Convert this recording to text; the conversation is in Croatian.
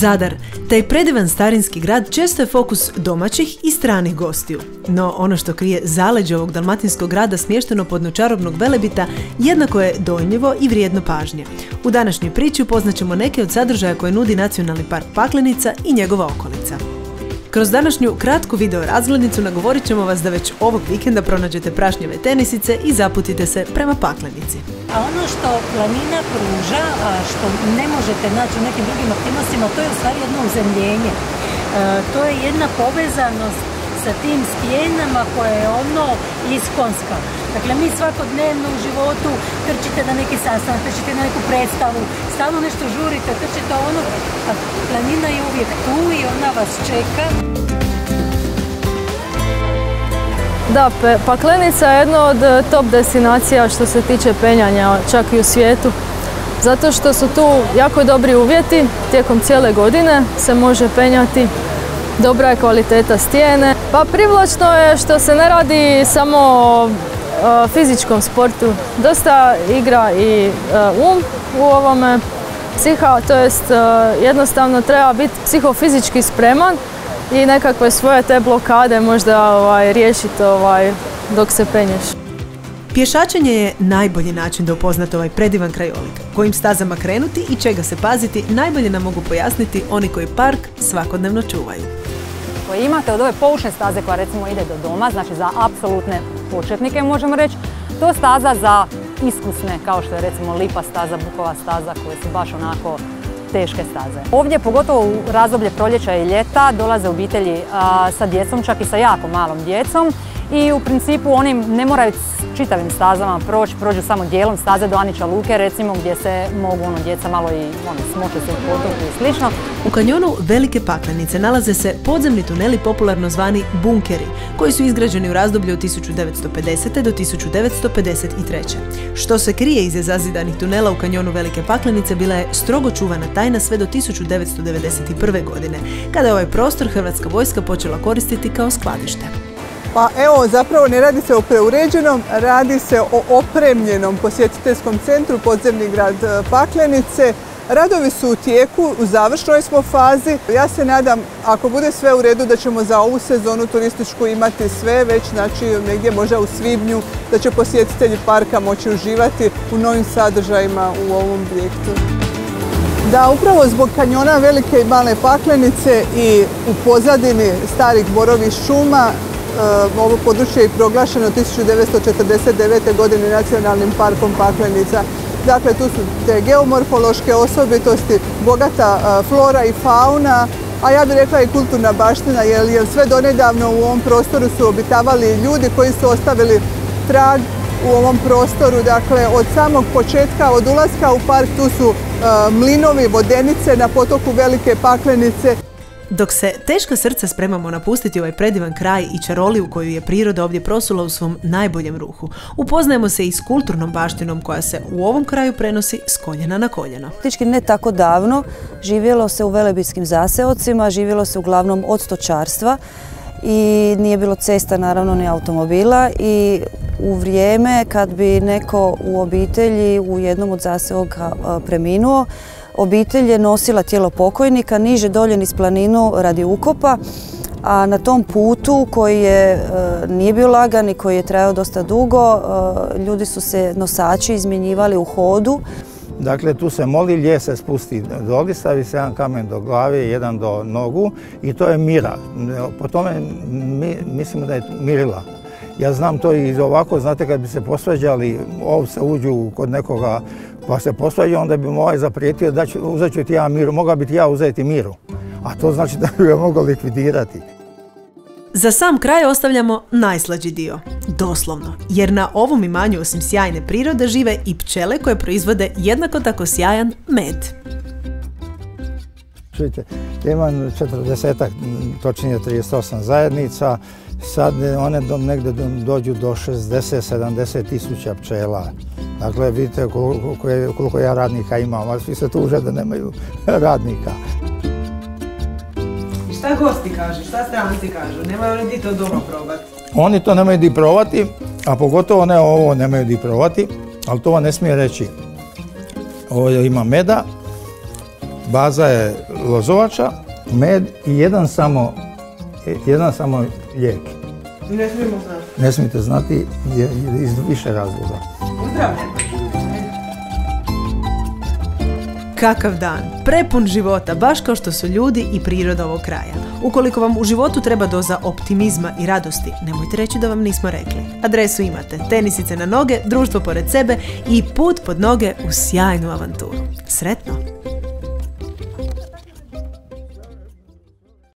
Zadar, taj predivan starinski grad često je fokus domaćih i stranih gostiju. No ono što krije zaleđe ovog dalmatinskog grada smješteno pod nočarobnog velebita jednako je dojmljivo i vrijedno pažnje. U današnjoj priči upoznaćemo neke od sadržaja koje nudi Nacionalni park Paklenica i njegova okolica. Kroz današnju kratku video razglednicu nagovorit ćemo vas da već ovog vikenda pronađete prašnjeve tenisice i zaputite se prema Paklenici. A ono što planina pruža, a što ne možete naći u nekim drugim aktivnostima, to je u stvari jedno uzemljenje. E, to je jedna povezanost sa tim stijenama koja je ono iskonska. Dakle, mi svakodnevno u životu trčite na neki sastanak, trčite na neku predstavu, stalno nešto žurite, trčite ono, a planina je uvijek tu i ona vas čeka. Da, Paklenica je jedna od e, top destinacija što se tiče penjanja, čak i u svijetu. Zato što su tu jako dobri uvjeti, tijekom cijele godine se može penjati, dobra je kvaliteta stijene. Pa privlačno je što se ne radi samo o e, fizičkom sportu, dosta igra i e, um u ovome psiha, to jest jednostavno treba biti psihofizički spreman i nekakve svoje te blokade možda ovaj, riješiti ovaj, dok se penješ. Pješačenje je najbolji način da upoznate ovaj predivan krajolik. Kojim stazama krenuti i čega se paziti najbolje nam mogu pojasniti oni koji park svakodnevno čuvaju. Koji imate od ove poučne staze koja recimo ide do doma, znači za apsolutne početnike možemo reći, to staza za iskusne kao što je recimo lipa staza, bukova staza koje su baš onako teške staze. Ovdje, pogotovo u razdoblje proljeća i ljeta, dolaze obitelji sa djecom, čak i sa jako malom djecom i u principu oni ne moraju čitavim stazama proći, prođu samo dijelom staze do Anića Luke recimo gdje se mogu ono, djeca malo i ono, smoće se u potoku i slično. U kanjonu Velike Paklenice nalaze se podzemni tuneli popularno zvani bunkeri koji su izgrađeni u razdoblju od 1950. do 1953. Što se krije iza zazidanih tunela u kanjonu Velike Paklenice bila je strogo čuvana tajna sve do 1991. godine kada je ovaj prostor Hrvatska vojska počela koristiti kao skladište. Pa evo, zapravo ne radi se o preuređenom, radi se o opremljenom posjetiteljskom centru Podzemni grad e, Paklenice. Radovi su u tijeku, u završnoj smo fazi. Ja se nadam, ako bude sve u redu, da ćemo za ovu sezonu turističku imati sve, već znači negdje možda u svibnju, da će posjetitelji parka moći uživati u novim sadržajima u ovom objektu. Da, upravo zbog kanjona Velike i Male Paklenice i u pozadini starih borovih šuma ovo područje je proglašeno 1949. godine nacionalnim parkom Paklenica. Dakle, tu su te geomorfološke osobitosti, bogata eh, flora i fauna, a ja bih rekla i kulturna baština, jer sve donedavno u ovom prostoru su obitavali ljudi koji su ostavili trag u ovom prostoru. Dakle, od samog početka, od ulaska u park, tu su eh, mlinovi, vodenice na potoku Velike Paklenice. Dok se teška srca spremamo napustiti ovaj predivan kraj i čaroliju koju je priroda ovdje prosula u svom najboljem ruhu, upoznajemo se i s kulturnom baštinom koja se u ovom kraju prenosi s koljena na koljeno. Praktički ne tako davno živjelo se u velebitskim zaseocima, živjelo se uglavnom od stočarstva i nije bilo cesta naravno ni automobila i u vrijeme kad bi neko u obitelji u jednom od zaseoka preminuo, Obitelj je nosila tijelo pokojnika niže dolje niz planinu radi ukopa, a na tom putu koji je, e, nije bio lagan i koji je trajao dosta dugo, e, ljudi su se nosači izmjenjivali u hodu. Dakle, tu se moli, lje se spusti doli, stavi se jedan kamen do glave, jedan do nogu i to je mira. Po tome mi, mislimo da je mirila. Ja znam to i ovako, znate kad bi se posvađali, ovce uđu kod nekoga pa se posvađa, onda bi mu ovaj zaprijetio da ću, uzet ću ti ja miru, mogao bi ti ja uzeti miru. A to znači da bi ga mogao likvidirati. Za sam kraj ostavljamo najslađi dio, doslovno, jer na ovom imanju osim sjajne prirode žive i pčele koje proizvode jednako tako sjajan med. Čujte, imam 40, točnije 38 zajednica, sad one do, negdje dođu do 60-70 tisuća pčela. Dakle, vidite koliko, ja radnika imam, a svi se tuže da nemaju radnika. Šta gosti kažu, šta stranci kažu? Nemaju oni di to doma probati? Oni to nemaju di probati, a pogotovo ne ovo nemaju di probati, ali to vam ne smije reći. Ovo ima meda, baza je lozovača, med i jedan samo, jedan samo lijek. Ne smijemo znati. Ne smijete znati iz više razloga. Kakav dan, prepun života, baš kao što su ljudi i priroda ovog kraja. Ukoliko vam u životu treba doza optimizma i radosti, nemojte reći da vam nismo rekli. Adresu imate, tenisice na noge, društvo pored sebe i put pod noge u sjajnu avanturu. Sretno!